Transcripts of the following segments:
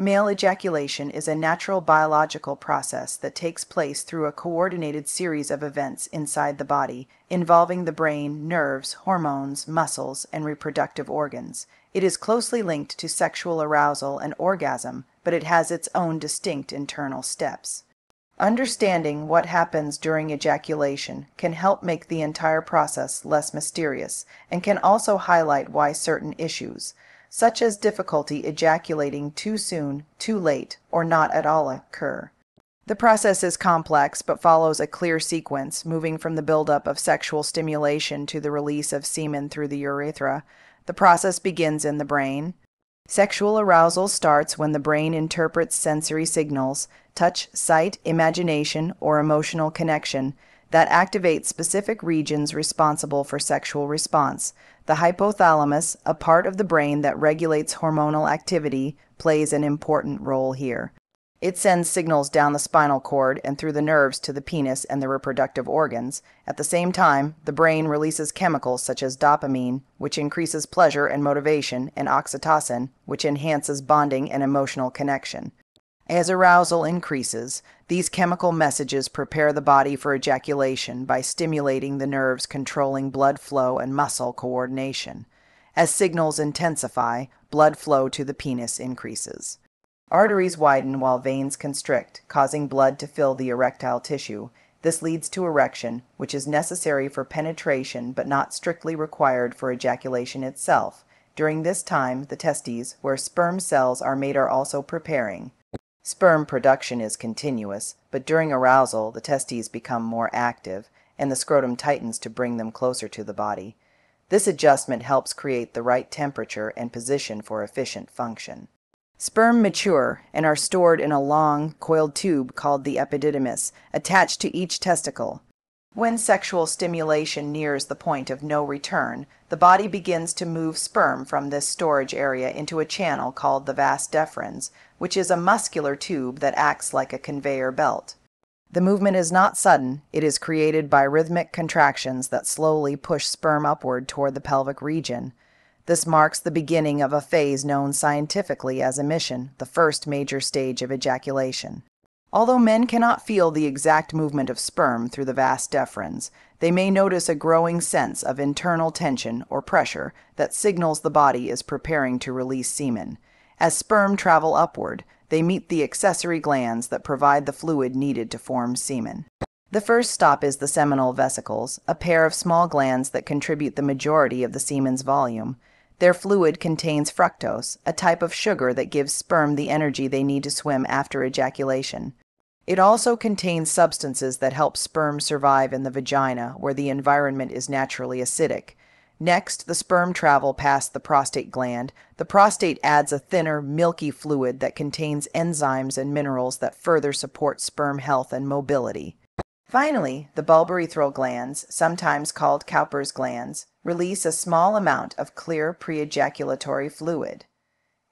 Male ejaculation is a natural biological process that takes place through a coordinated series of events inside the body, involving the brain, nerves, hormones, muscles, and reproductive organs. It is closely linked to sexual arousal and orgasm, but it has its own distinct internal steps. Understanding what happens during ejaculation can help make the entire process less mysterious, and can also highlight why certain issues, such as difficulty ejaculating too soon, too late, or not at all occur. The process is complex but follows a clear sequence, moving from the buildup of sexual stimulation to the release of semen through the urethra. The process begins in the brain. Sexual arousal starts when the brain interprets sensory signals, touch, sight, imagination, or emotional connection that activate specific regions responsible for sexual response. The hypothalamus, a part of the brain that regulates hormonal activity, plays an important role here. It sends signals down the spinal cord and through the nerves to the penis and the reproductive organs. At the same time, the brain releases chemicals such as dopamine, which increases pleasure and motivation, and oxytocin, which enhances bonding and emotional connection. As arousal increases, these chemical messages prepare the body for ejaculation by stimulating the nerves controlling blood flow and muscle coordination. As signals intensify, blood flow to the penis increases. Arteries widen while veins constrict, causing blood to fill the erectile tissue. This leads to erection, which is necessary for penetration but not strictly required for ejaculation itself. During this time, the testes, where sperm cells are made, are also preparing. Sperm production is continuous, but during arousal the testes become more active, and the scrotum tightens to bring them closer to the body. This adjustment helps create the right temperature and position for efficient function. Sperm mature and are stored in a long, coiled tube called the epididymis, attached to each testicle. When sexual stimulation nears the point of no return, the body begins to move sperm from this storage area into a channel called the vas deferens, which is a muscular tube that acts like a conveyor belt. The movement is not sudden, it is created by rhythmic contractions that slowly push sperm upward toward the pelvic region. This marks the beginning of a phase known scientifically as emission, the first major stage of ejaculation. Although men cannot feel the exact movement of sperm through the vas deferens, they may notice a growing sense of internal tension or pressure that signals the body is preparing to release semen. As sperm travel upward, they meet the accessory glands that provide the fluid needed to form semen. The first stop is the seminal vesicles, a pair of small glands that contribute the majority of the semen's volume. Their fluid contains fructose, a type of sugar that gives sperm the energy they need to swim after ejaculation. It also contains substances that help sperm survive in the vagina, where the environment is naturally acidic. Next, the sperm travel past the prostate gland. The prostate adds a thinner, milky fluid that contains enzymes and minerals that further support sperm health and mobility. Finally, the bulbourethral glands, sometimes called Cowper's glands, release a small amount of clear pre-ejaculatory fluid.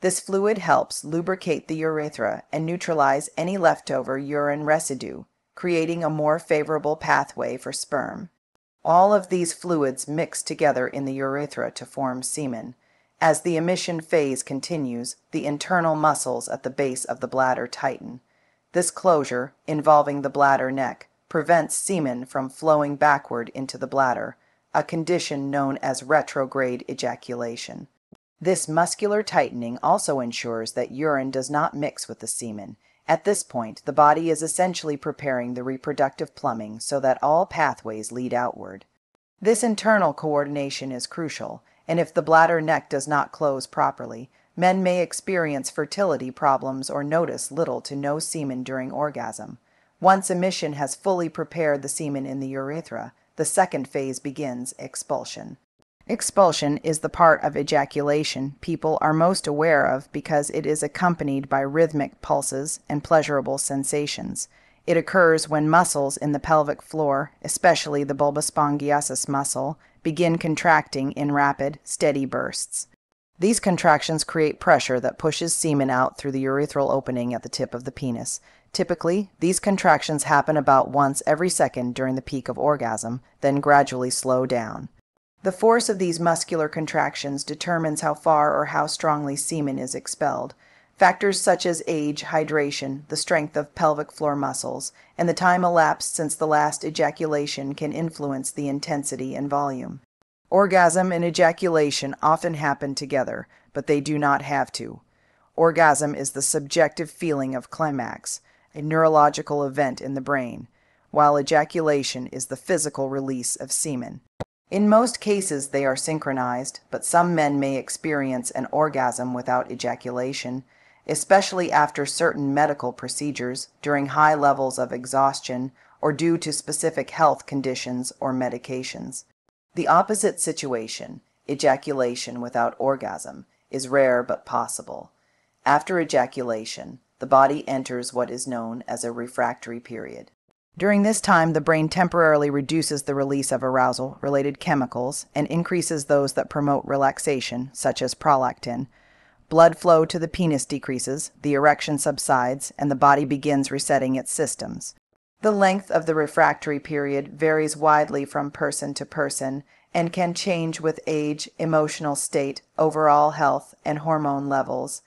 This fluid helps lubricate the urethra and neutralize any leftover urine residue, creating a more favorable pathway for sperm. All of these fluids mix together in the urethra to form semen. As the emission phase continues, the internal muscles at the base of the bladder tighten. This closure, involving the bladder neck, prevents semen from flowing backward into the bladder, a condition known as retrograde ejaculation. This muscular tightening also ensures that urine does not mix with the semen. At this point, the body is essentially preparing the reproductive plumbing so that all pathways lead outward. This internal coordination is crucial, and if the bladder neck does not close properly, men may experience fertility problems or notice little to no semen during orgasm. Once emission has fully prepared the semen in the urethra, the second phase begins expulsion. Expulsion is the part of ejaculation people are most aware of because it is accompanied by rhythmic pulses and pleasurable sensations. It occurs when muscles in the pelvic floor, especially the bulbospongiosus muscle, begin contracting in rapid, steady bursts. These contractions create pressure that pushes semen out through the urethral opening at the tip of the penis. Typically, these contractions happen about once every second during the peak of orgasm, then gradually slow down. The force of these muscular contractions determines how far or how strongly semen is expelled. Factors such as age, hydration, the strength of pelvic floor muscles, and the time elapsed since the last ejaculation can influence the intensity and volume. Orgasm and ejaculation often happen together, but they do not have to. Orgasm is the subjective feeling of climax, a neurological event in the brain, while ejaculation is the physical release of semen. In most cases, they are synchronized, but some men may experience an orgasm without ejaculation especially after certain medical procedures, during high levels of exhaustion, or due to specific health conditions or medications. The opposite situation, ejaculation without orgasm, is rare but possible. After ejaculation, the body enters what is known as a refractory period. During this time, the brain temporarily reduces the release of arousal related chemicals and increases those that promote relaxation, such as prolactin, Blood flow to the penis decreases, the erection subsides, and the body begins resetting its systems. The length of the refractory period varies widely from person to person and can change with age, emotional state, overall health, and hormone levels.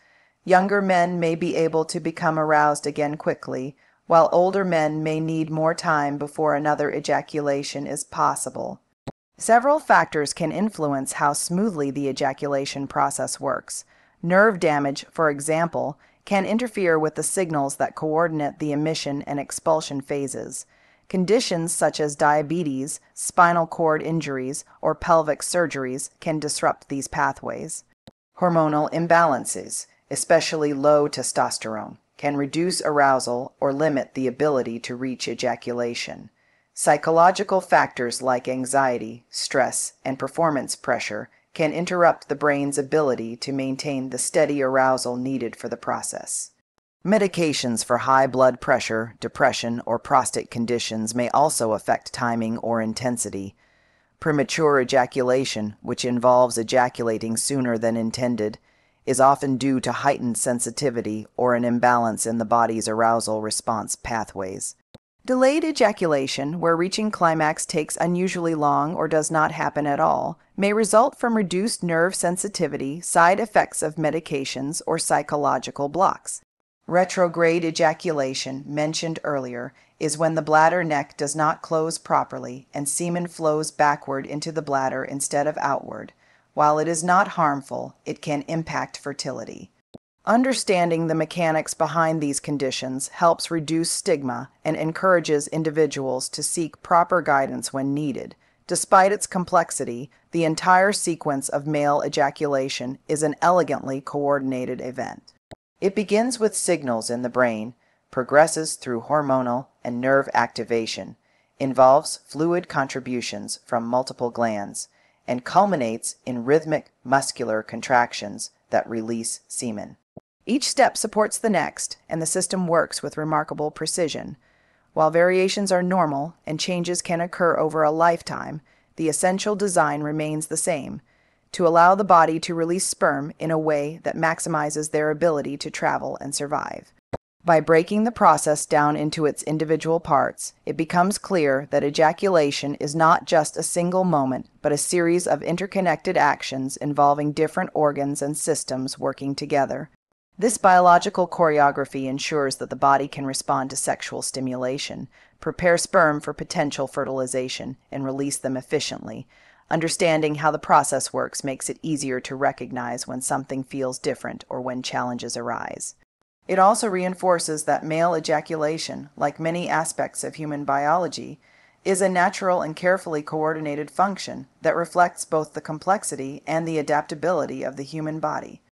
Younger men may be able to become aroused again quickly, while older men may need more time before another ejaculation is possible. Several factors can influence how smoothly the ejaculation process works. Nerve damage, for example, can interfere with the signals that coordinate the emission and expulsion phases. Conditions such as diabetes, spinal cord injuries, or pelvic surgeries can disrupt these pathways. Hormonal imbalances, especially low testosterone, can reduce arousal or limit the ability to reach ejaculation. Psychological factors like anxiety, stress, and performance pressure can interrupt the brain's ability to maintain the steady arousal needed for the process. Medications for high blood pressure, depression, or prostate conditions may also affect timing or intensity. Premature ejaculation, which involves ejaculating sooner than intended, is often due to heightened sensitivity or an imbalance in the body's arousal response pathways. Delayed ejaculation, where reaching climax takes unusually long or does not happen at all, may result from reduced nerve sensitivity, side effects of medications, or psychological blocks. Retrograde ejaculation, mentioned earlier, is when the bladder neck does not close properly and semen flows backward into the bladder instead of outward. While it is not harmful, it can impact fertility. Understanding the mechanics behind these conditions helps reduce stigma and encourages individuals to seek proper guidance when needed. Despite its complexity, the entire sequence of male ejaculation is an elegantly coordinated event. It begins with signals in the brain, progresses through hormonal and nerve activation, involves fluid contributions from multiple glands, and culminates in rhythmic muscular contractions that release semen. Each step supports the next, and the system works with remarkable precision. While variations are normal and changes can occur over a lifetime, the essential design remains the same to allow the body to release sperm in a way that maximizes their ability to travel and survive. By breaking the process down into its individual parts, it becomes clear that ejaculation is not just a single moment, but a series of interconnected actions involving different organs and systems working together. This biological choreography ensures that the body can respond to sexual stimulation, prepare sperm for potential fertilization, and release them efficiently. Understanding how the process works makes it easier to recognize when something feels different or when challenges arise. It also reinforces that male ejaculation, like many aspects of human biology, is a natural and carefully coordinated function that reflects both the complexity and the adaptability of the human body.